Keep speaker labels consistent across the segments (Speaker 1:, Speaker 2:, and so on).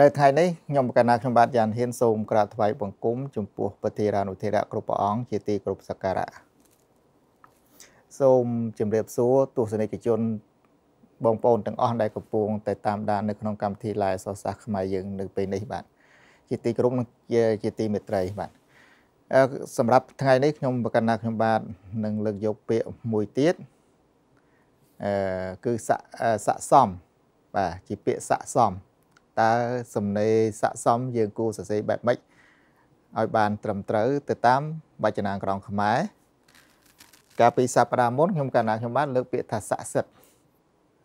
Speaker 1: នៅថ្ងៃនេះខ្ញុំកណាខ្ញុំបាទយ៉ានហ៊ានសូមក្រាបថ្វាយបង្គំចំពោះប្រធារានុធិរៈគ្រប់ព្រះអង្គជាទីគោរពសក្ការៈសូមជម្រាបសួរទស្សនិកជនបងប្អូនទាំងអស់ដែលកំពុងតែតាមដាននៅក្នុងកម្មវិធី Live សរសាសខ្មែរយើងនៅពេលនេះបាទជាទីគោរពនិងជាទីមេត្រីបាទសម្រាប់ថ្ងៃនេះខ្ញុំប្រកាសណាខ្ញុំបាទនឹងលើកយកពាក្យមួយទៀតអឺគឺស័កស័កសមបាទជាពាក្យស័កសម តើសំណេរស័កសមយើងគួរសរសេរបែបម៉េចឲ្យបានត្រឹមត្រូវទៅតាមវចនានុក្រមខ្មែរកាលពីសប្តាហ៍មុនខ្ញុំកាលណាខ្ញុំបានលើកពាក្យថាស័ក្តិសិទ្ធ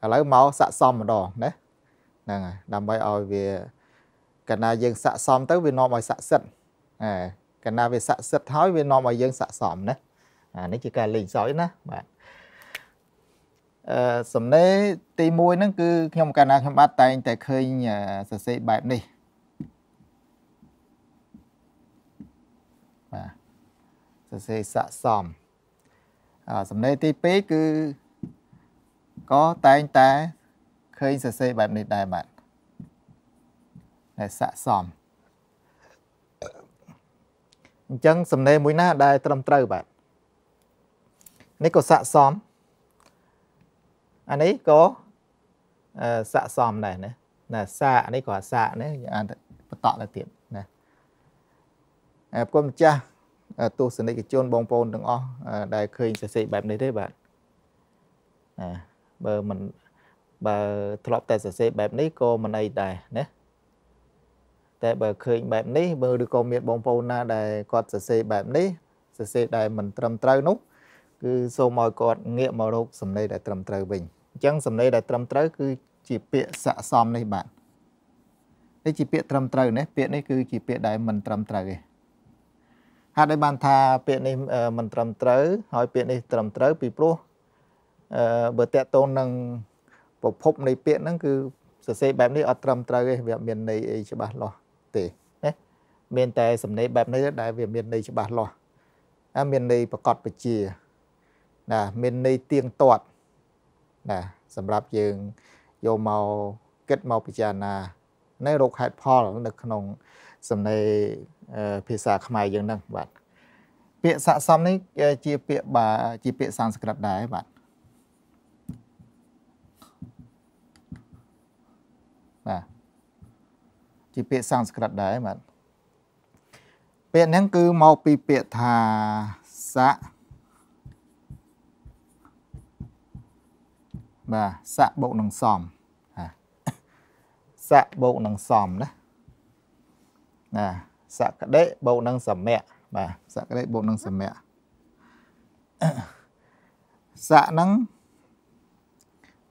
Speaker 1: ឥឡូវមកស័កសមម្ដងណាហ្នឹងហើយដើម្បីឲ្យវាកាលណាយើងស័កសមទៅវានាំឲ្យស័ក្តិសិទ្ធអឺកាលណាវាស័ក្តិសិទ្ធហើយវានាំឲ្យយើងស័កសមណាអានេះជាការលេងសើចណាបាទអឺ សំណេរទី1ហ្នឹងគឺខ្ញុំកាលណាខ្ញុំបាទតែងតែឃើញសរសេរបែបនេះបាទសរសេរស័កសមអសំណេរទី2គឺក៏តែងតែឃើញសរសេរបែបនេះដែរបាទដែលស័កសមអញ្ចឹងសំណេរមួយណាដែលត្រឹមត្រូវបាទនេះក៏ស័កសម អានេះក៏ស័កសមដែរណាណាសានេះក៏សានេះអានបន្តទៅទៀតណាអរគុណម្ចាស់ទស្សនិកជនបងប្អូនទាំងអស់ដែលឃើញសរសេរបែបនេះទេបាទណាបើមិនបើធ្លាប់តែសរសេរបែបនេះក៏មិនអីដែរណាតែបើឃើញបែបនេះបើឬក៏មានបងប្អូនណាដែលគាត់សរសេរបែបនេះសរសេរដែលមិនត្រឹមត្រូវនោះ គឺសូមឲ្យគាត់ងាកមករកសំណេរដែលត្រឹមត្រូវវិញអញ្ចឹងសំណេរដែលត្រឹមត្រូវគឺជាពាក្យស័កសមនេះបាទនេះជាពាក្យត្រឹមត្រូវណាពាក្យនេះគឺជាពាក្យដែលមិនត្រឹមត្រូវទេហេតុឲ្យបានថាពាក្យនេះមិនត្រឹមត្រូវហើយពាក្យនេះត្រឹមត្រូវពីព្រោះអឺបើតកតូននឹងប្រភពនៃពាក្យហ្នឹងគឺសរសេរបែបនេះអត់ត្រឹមត្រូវទេវាមានន័យអីច្បាស់លាស់ទេណាមានតែសំណេរបែបនេះដែលវាមានន័យច្បាស់លាស់ហើយមានន័យប្រកបបជា ណាមានន័យទៀងទាត់ណាសម្រាប់យើងយកមកគិតមកពិចារណានៅរោគហេតុផលនៅក្នុងសំណេរភាសាខ្មែរយើងហ្នឹងបាទពាក្យស័កសមនេះជាពាក្យបាជាពាក្យសំស្ក្រឹតដែរបាទបាទជាពាក្យសំស្ក្រឹតដែរបាទពាក្យហ្នឹងគឺមកពីពាក្យថាស័ក បាទស័កបូកនឹងសំស័កបូកនឹងសំណាណាសក្តិបូកនឹងសមៈបាទសក្តិបូកនឹងសមៈស័កហ្នឹង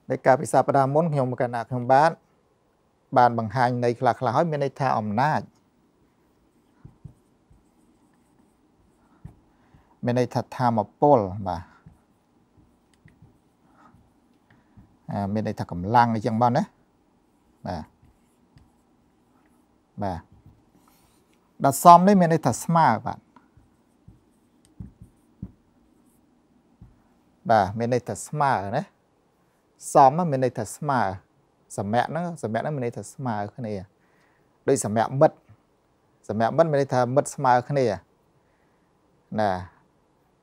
Speaker 1: ในការពិសាបដាមុនខ្ញុំកណ្ណាខ្ញុំបាទបានបង្ហាញនៃខ្លះខ្លះហើយមានន័យថាអំណាចមានន័យថាធម៌ពលបាទ មានន័យថាកម្លាំងអីចឹងបងណាបាទបាទដល់សមនេះមានន័យថាស្មើបាទបាទមានន័យថាស្មើណាសមមានន័យថាស្មើសម្រាប់ហ្នឹងសម្រាប់ហ្នឹងមានន័យថាស្មើគ្នាដូចសម្រាប់មិត្តសម្រាប់មិត្តមានន័យថាមិត្តស្មើគ្នាណា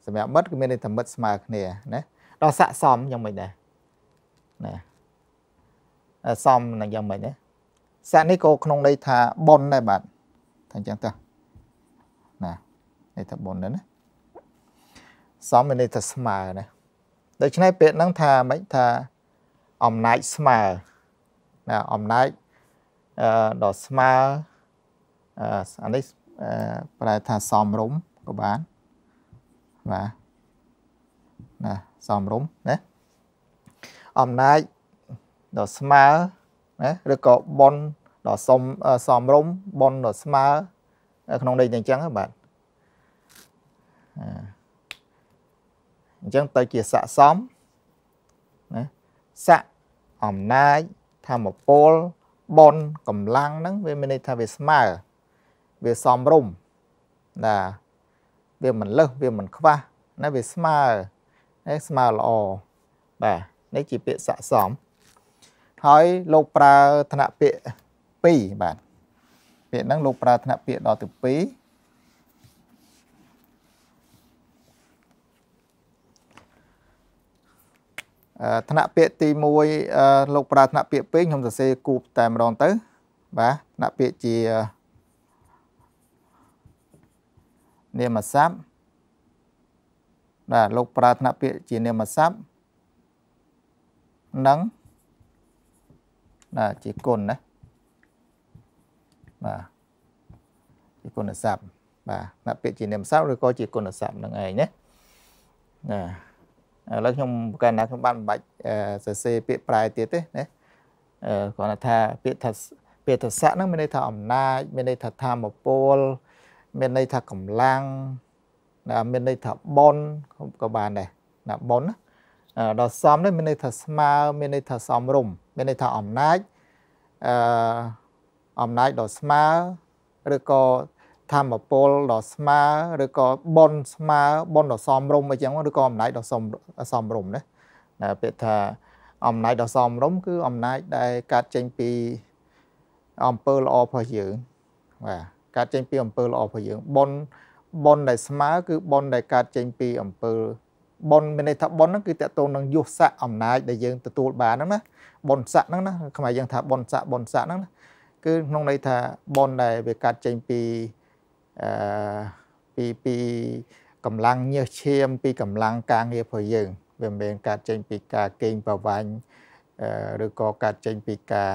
Speaker 1: សម្រាប់មិត្តគឺមានន័យថាមិត្តស្មើគ្នាណាដល់ស័កសមយ៉ាងម៉េចដែរ ណាសមនឹងយ៉ាងម៉េចដែរស័កនេះក៏ក្នុងន័យថាប៉ុនដែរបាទថាអញ្ចឹងទៅណាន័យថាបុណ្យណាសមមានន័យថាស្មើណាដូច្នេះពាក្យហ្នឹងថាម៉េចថាអំណាចស្មើណាអំណាចអឺដល់ស្មើអឺអានេះប្រែថាសមរម្យក៏បានបាទណាសមរម្យណា អំណាចដល់ស្មើណាឬក៏ប៉ុនដល់សមសមរម្យប៉ុនដល់ស្មើក្នុងន័យអញ្ចឹងបាទអញ្ចឹងទៅជាស័កសមណាស័កអំណាចធម្មពលបនកម្លាំងហ្នឹងវាមានន័យថាវាស្មើវាសមរម្យណាវាមិនលើសវាមិនខ្វះណាវាស្មើណាស្មើល្អបាទ នេះជាពាក្យស័កសម ហើយលោកប្រើឋានៈពាក្យ2បាទពាក្យហ្នឹងលោកប្រើថ្នាក់ពាក្យដល់ទី2អឺថ្នាក់ពាក្យទី1លោកប្រើថ្នាក់ពាក្យពេកខ្ញុំសរសេរគូបតែម្ដងទៅ បាទថ្នាក់ពាក្យជានាមស័ព្ទបាទលោកប្រើថ្នាក់ពាក្យជានាមស័ព្ទ និងណាជាគុណណាបាទជាគុណស័ព្ទបាទណាពាក្យជានាមស័ព្ទឬក៏ជាគុណស័ព្ទនឹងឯងណាណាឥឡូវខ្ញុំប្រកាសណាខ្ញុំបានមិនបាច់សរសេរពាក្យប្រែទៀតទេណាគ្រាន់តែថាពាក្យថាពាក្យថាស័កហ្នឹងមានន័យថាអំណាចមានន័យថាធម្មពលមានន័យថាកម្លាំងណាមានន័យថាប៉ុនក៏បានដែរណាប៉ុនណា ដល់សំនេះមានន័យថាស្មើមានន័យថាសំរុំមានន័យថាអំណាចអឺអំណាចដ៏ស្មើឬក៏ធម្មពលដ៏ស្មើឬក៏ប៉ុនស្មើប៉ុនដ៏សមរម្យអីចឹងឬក៏អំណាចដ៏សមសមរម្យណាណាពាក្យថាអំណាចដ៏សមរម្យគឺអំណាចដែលកាត់ចេញពីអំពើល្អរបស់យើងបាទកាត់ចេញពីអំពើល្អរបស់យើងប៉ុនប៉ុនដែលស្មើគឺប៉ុនដែលកាត់ចេញពីអំពើ ប៉ុនមានន័យថាប៉ុនហ្នឹងគឺតកតងនឹងយុស័កអំណាចដែលយើងទទួលបានហ្នឹងណាប៉ុនស័កហ្នឹងណាខ្មែរយើងថាប៉ុនស័កប៉ុនស័កហ្នឹងណាគឺក្នុងន័យថាប៉ុនដែលវាកាត់ចេញពីអឺពីពីកម្លាំងញើសឈាមពីកម្លាំងការងាររបស់យើងវាមិនមែនកាត់ចេញពីការកេងប្រវ័ញ្ចឬក៏កាត់ចេញពីការ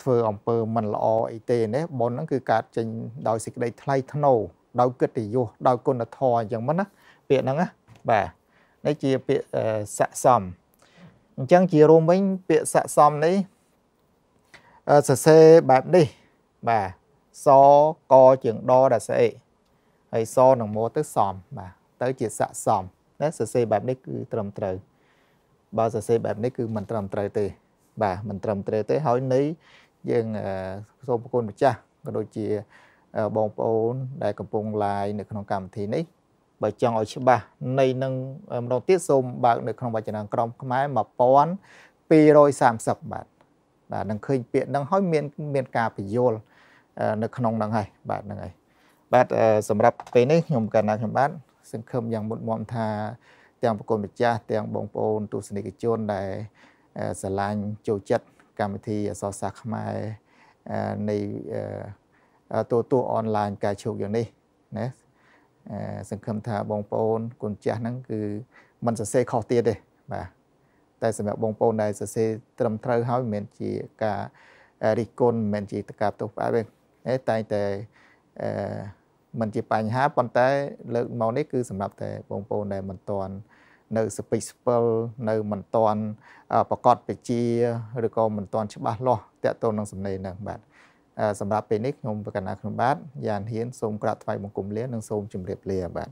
Speaker 1: ធ្វើអំពើមិនល្អអីទេណាប៉ុនហ្នឹងគឺកាត់ចេញដោយសេចក្តីថ្លៃថ្នូរដោយកិត្តិយសដោយគុណធម៌អញ្ចឹងមិនណាពាក្យហ្នឹងណាបាទ នេះជាពាក្យស័កសមអញ្ចឹងជារួមវិញពាក្យស័កសមនេះសរសេរបែបនេះបាទសកជាងដដែលស្អេហើយសនឹងមកទៅសមបាទទៅជាស័កសមណាសរសេរបែបនេះគឺត្រឹមត្រូវបើសរសេរបែបនេះគឺមិនត្រឹមត្រូវទេ បាទមិនត្រឹមត្រូវទេហើយនៃយើងសូមប្រគុណម្ចាស់ក៏ដូចជាបងប្អូនដែលកំពុង live នៅក្នុងកម្មវិធីនេះ បើចង់ឲ្យច្បាស់នៃនឹងម្ដងទៀតសូមបើកនៅក្នុងវចនានុក្រមខ្មែរ1230បាទបាទនឹងឃើញពាក្យហ្នឹងហើយមានមានការបញ្យល់នៅក្នុងហ្នឹងហើយបាទហ្នឹងហើយបាទសម្រាប់ពេលនេះខ្ញុំកណ្ណាខ្ញុំបាទសង្ឃឹមយ៉ាងមុតមមថាទាំងប្រគុណម្ចាស់ទាំងបងប្អូនទស្សនិកជនដែលស្រឡាញ់ចូលចិត្តកម្មវិធីអសរសាស្ត្រខ្មែរនៃទូទូអនឡាញការជោគយ៉ាងនេះណា សង្ឃឹមថាបងប្អូនគុណចាស់ហ្នឹងគឺមិនសរសេរខុសទៀតទេបាទតែសម្រាប់បងប្អូនដែលសរសេរត្រឹមត្រូវហើយមិនមែនជាការរិះគន់មិនមែនជាការទោសផ្អាកទេតែតែអឺមិនជាបញ្ហាប៉ុន្តែលើកមកនេះគឺសម្រាប់តែបងប្អូនដែលមិនទាន់នៅសពេចស្ពិលនៅមិនទាន់ប្រកបបជាឬក៏មិនទាន់ច្បាស់លាស់តកតទៅនឹងសំណេរហ្នឹងបាទ សម្រាប់ពេលនេះខ្ញុំប្រកាសណាខ្ញុំបាទយ៉ានហ៊ានសូមក្រាបថ្វាយបង្គំលានិងសូមជម្រាបលាបាទ